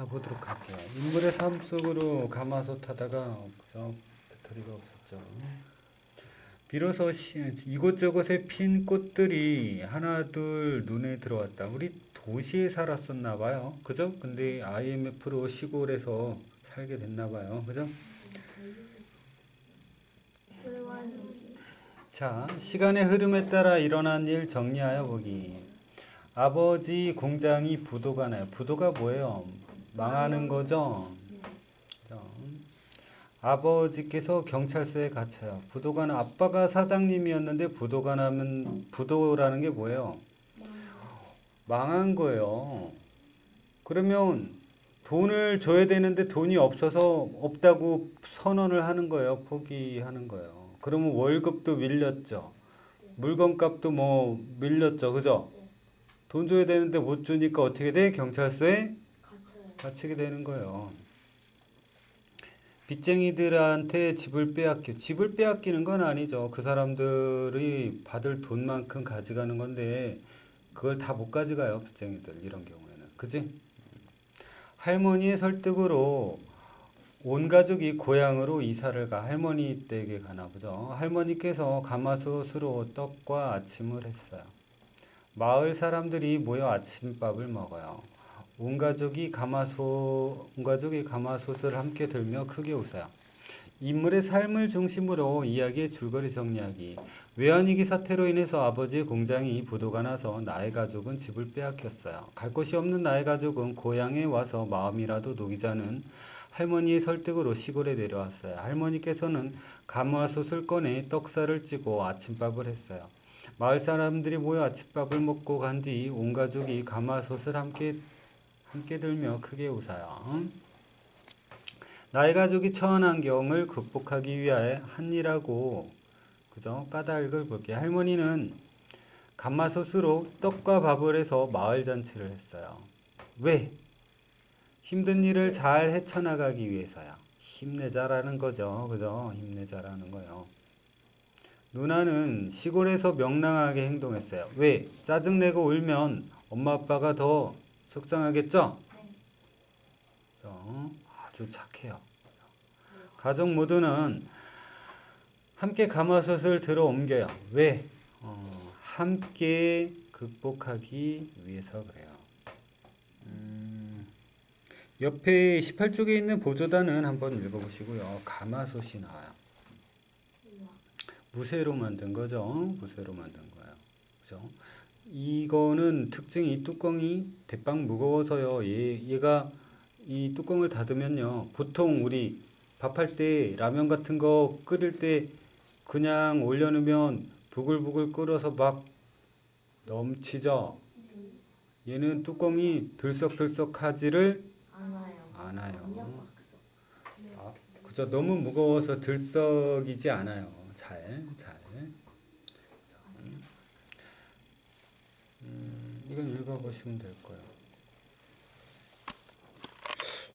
자 보도록 할게요. 인물의 삶 속으로 가마솥 하다가 그죠? 배터리가 없었죠. 비로소 시, 이곳저곳에 핀 꽃들이 하나 둘 눈에 들어왔다. 우리 도시에 살았었나 봐요. 그죠? 근데 IMF로 시골에서 살게 됐나 봐요. 그죠? 자, 시간의 흐름에 따라 일어난 일 정리하여 보기. 아버지 공장이 부도가 나요. 부도가 뭐예요? 망하는 거죠. 아버지께서 경찰서에 갇혀요. 부도가 나 아빠가 사장님이었는데 부도가 나면 부도라는 게 뭐예요? 망한 거예요. 그러면 돈을 줘야 되는데 돈이 없어서 없다고 선언을 하는 거예요. 포기하는 거예요. 그러면 월급도 밀렸죠. 물건값도 뭐 밀렸죠. 그죠? 돈 줘야 되는데 못 주니까 어떻게 돼? 경찰서에 갇히게 되는 거예요. 빚쟁이들한테 집을 빼앗겨. 집을 빼앗기는 건 아니죠. 그 사람들이 받을 돈만큼 가져가는 건데 그걸 다 못 가져가요. 빚쟁이들 이런 경우에는. 그지? 할머니의 설득으로 온 가족이 고향으로 이사를 가 할머니 댁에 가나 보죠. 할머니께서 가마솥으로 떡과 아침을 했어요. 마을 사람들이 모여 아침밥을 먹어요. 온 가족이 가마솥 온 가족이 가마솥을 함께 들며 크게 웃어요. 인물의 삶을 중심으로 이야기의 줄거리 정리하기. 외환위기 사태로 인해서 아버지의 공장이 부도가 나서 나의 가족은 집을 빼앗겼어요. 갈 곳이 없는 나의 가족은 고향에 와서 마음이라도 녹이자는 할머니의 설득으로 시골에 내려왔어요. 할머니께서는 가마솥을 꺼내 떡살을 찌고 아침밥을 했어요. 마을 사람들이 모여 아침밥을 먹고 간 뒤 온 가족이 가마솥을 함께 함께 들며 크게 웃어요. 나의 가족이 처한 환경을 극복하기 위하여 한 일하고 그죠? 까닭을 볼게요. 할머니는 가마솥으로 떡과 밥을 해서 마을 잔치를 했어요. 왜? 힘든 일을 잘 헤쳐나가기 위해서야. 힘내자라는 거죠. 그죠? 힘내자라는 거요. 누나는 시골에서 명랑하게 행동했어요. 왜? 짜증내고 울면 엄마 아빠가 더 속상하겠죠? 어, 아주 착해요. 가족 모두는 함께 가마솥을 들어 옮겨요. 왜? 어, 함께 극복하기 위해서 그래요. 음, 옆에 18쪽에 있는 보조단은 한번 읽어보시고요. 가마솥이 나와요. 무쇠로 만든 거죠. 무쇠로 만든 거예요. 그죠? 이거는 특징이 이 뚜껑이 대빵 무거워서요. 얘, 얘가 이 뚜껑을 닫으면요. 보통 우리 밥할 때 라면 같은 거 끓일 때 그냥 올려놓으면 부글부글 끓어서 막 넘치죠. 얘는 뚜껑이 들썩들썩하지를 않아요. 않아요. 아, 그죠? 너무 무거워서 들썩이지 않아요. 잘, 잘. 자, 음, 이건 읽어보시면 될 거예요.